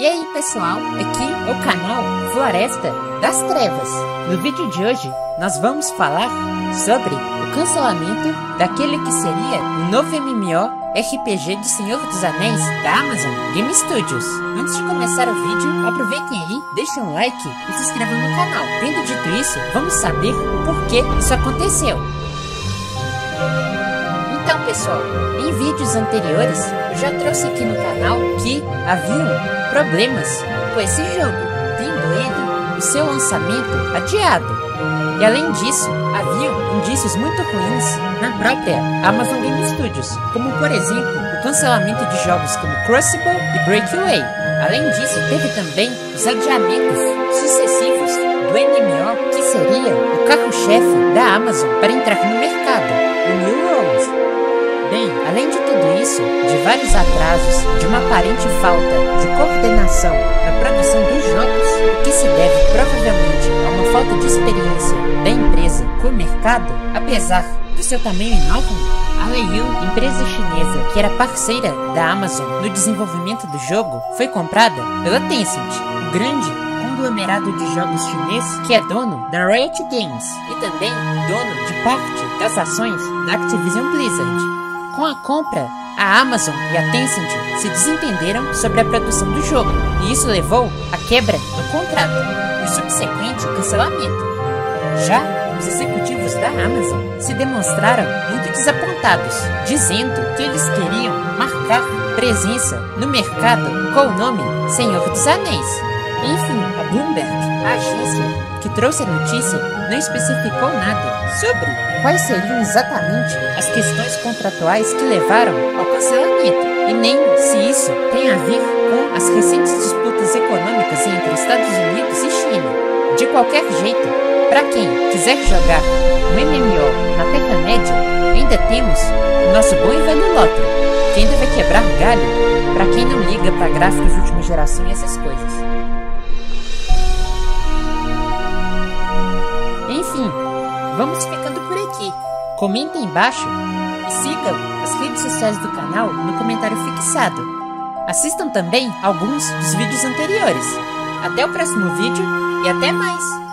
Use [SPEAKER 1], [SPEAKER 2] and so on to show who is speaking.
[SPEAKER 1] E aí pessoal, aqui é o canal Floresta das Trevas. No vídeo de hoje nós vamos falar sobre o cancelamento daquele que seria o novo MMO RPG de Senhor dos Anéis da Amazon Game Studios. Antes de começar o vídeo, aproveitem aí, deixem um like e se inscrevam no canal. Tendo dito isso, vamos saber o porquê isso aconteceu. Então pessoal, em vídeos anteriores eu já trouxe aqui no canal que haviam problemas com esse jogo, tendo ele o seu lançamento adiado. E além disso, havia indícios muito ruins na própria Amazon Game Studios, como por exemplo o cancelamento de jogos como Crucible e Breakaway. Além disso, teve também os adiamentos sucessivos do MMO, que seria o carro-chefe da Amazon para entrar no mercado, o New World. Bem, além de tudo isso, de vários atrasos, de uma aparente falta de experiência da empresa com o mercado, apesar do seu tamanho enorme, a Leiyu, empresa chinesa que era parceira da Amazon no desenvolvimento do jogo, foi comprada pela Tencent, o grande conglomerado de jogos chinês que é dono da Riot Games e também dono de parte das ações da Activision Blizzard. Com a compra, a Amazon e a Tencent se desentenderam sobre a produção do jogo, e isso levou à quebra do contrato e o subsequente cancelamento. Já os executivos da Amazon se demonstraram muito desapontados, dizendo que eles queriam marcar presença no mercado com o nome Senhor dos Anéis. Enfim, a Bloomberg, a agência que trouxe a notícia, não especificou nada sobre quais seriam exatamente as questões contratuais que levaram ao cancelamento, e nem se isso tem a ver com as recentes disputas econômicas entre Estados Unidos qualquer jeito, para quem quiser jogar um MMO na Terra-média, ainda temos o nosso bom e velho Lothar, que ainda vai quebrar galho para quem não liga para gráficos de última geração e essas coisas. Enfim, vamos ficando por aqui. Comentem embaixo e sigam as redes sociais do canal no comentário fixado. Assistam também alguns dos vídeos anteriores. Até o próximo vídeo e até mais!